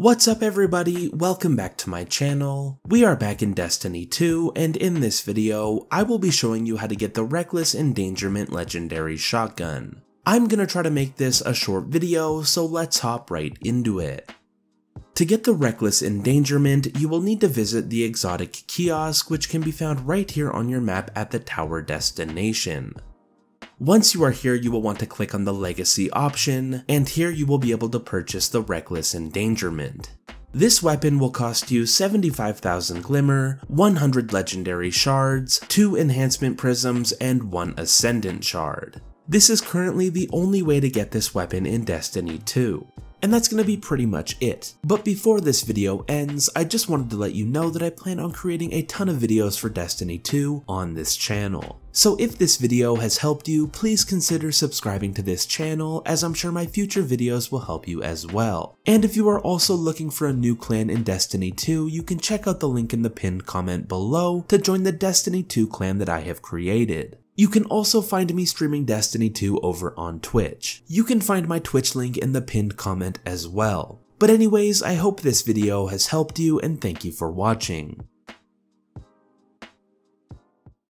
What's up everybody, welcome back to my channel. We are back in Destiny 2 and in this video, I will be showing you how to get the Reckless Endangerment Legendary Shotgun. I'm gonna try to make this a short video, so let's hop right into it. To get the Reckless Endangerment, you will need to visit the Exotic Kiosk which can be found right here on your map at the Tower Destination. Once you are here, you will want to click on the Legacy option, and here you will be able to purchase the Reckless Endangerment. This weapon will cost you 75,000 Glimmer, 100 Legendary Shards, 2 Enhancement Prisms, and 1 Ascendant Shard. This is currently the only way to get this weapon in Destiny 2. And that's going to be pretty much it. But before this video ends, I just wanted to let you know that I plan on creating a ton of videos for Destiny 2 on this channel. So if this video has helped you, please consider subscribing to this channel as I'm sure my future videos will help you as well. And if you are also looking for a new clan in Destiny 2, you can check out the link in the pinned comment below to join the Destiny 2 clan that I have created. You can also find me streaming Destiny 2 over on Twitch. You can find my Twitch link in the pinned comment as well. But anyways, I hope this video has helped you and thank you for watching.